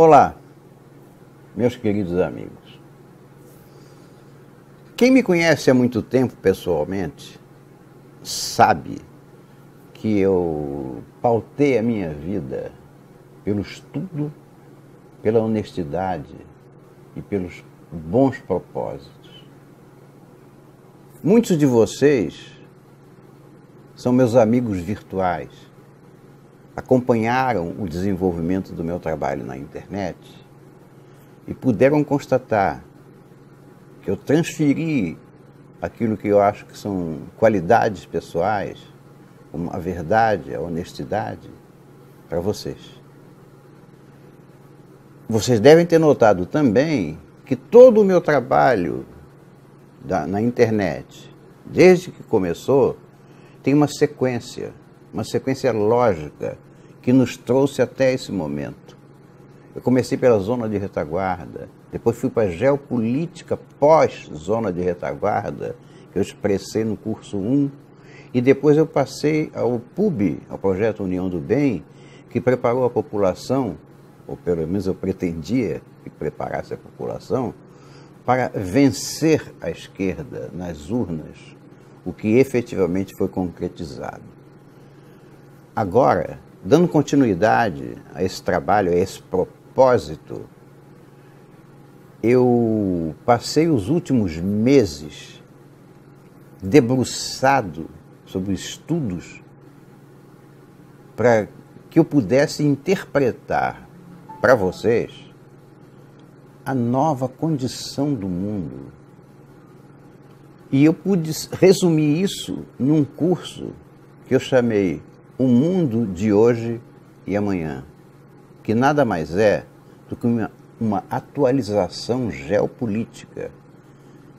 Olá, meus queridos amigos. Quem me conhece há muito tempo pessoalmente sabe que eu pautei a minha vida pelo estudo, pela honestidade e pelos bons propósitos. Muitos de vocês são meus amigos virtuais, acompanharam o desenvolvimento do meu trabalho na internet e puderam constatar que eu transferi aquilo que eu acho que são qualidades pessoais, como a verdade, a honestidade, para vocês. Vocês devem ter notado também que todo o meu trabalho da, na internet, desde que começou, tem uma sequência, uma sequência lógica que nos trouxe até esse momento. Eu comecei pela zona de retaguarda, depois fui para a geopolítica pós-zona de retaguarda, que eu expressei no curso 1, e depois eu passei ao PUB, ao Projeto União do Bem, que preparou a população, ou pelo menos eu pretendia que preparasse a população, para vencer a esquerda nas urnas o que efetivamente foi concretizado. Agora, dando continuidade a esse trabalho, a esse propósito, eu passei os últimos meses debruçado sobre estudos para que eu pudesse interpretar para vocês a nova condição do mundo. E eu pude resumir isso num curso que eu chamei O Mundo de Hoje e Amanhã, que nada mais é do que uma, uma atualização geopolítica,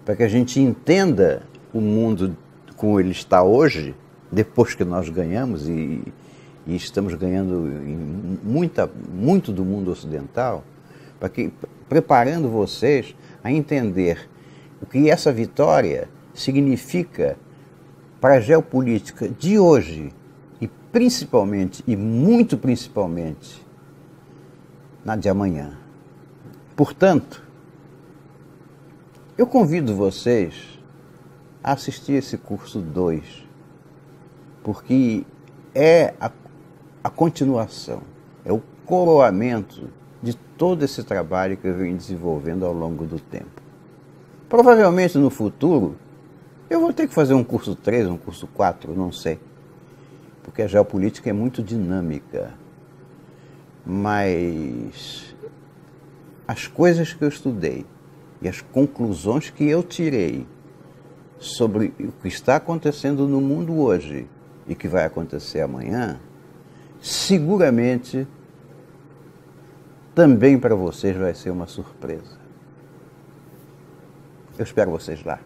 para que a gente entenda o mundo como ele está hoje, depois que nós ganhamos e, e estamos ganhando muita, muito do mundo ocidental, para que preparando vocês a entender o que essa vitória significa para a geopolítica de hoje principalmente e muito principalmente na de amanhã. Portanto, eu convido vocês a assistir esse curso 2, porque é a, a continuação, é o coroamento de todo esse trabalho que eu venho desenvolvendo ao longo do tempo. Provavelmente no futuro eu vou ter que fazer um curso 3, um curso 4, não sei. Porque a geopolítica é muito dinâmica. Mas as coisas que eu estudei e as conclusões que eu tirei sobre o que está acontecendo no mundo hoje e que vai acontecer amanhã, seguramente também para vocês vai ser uma surpresa. Eu espero vocês lá.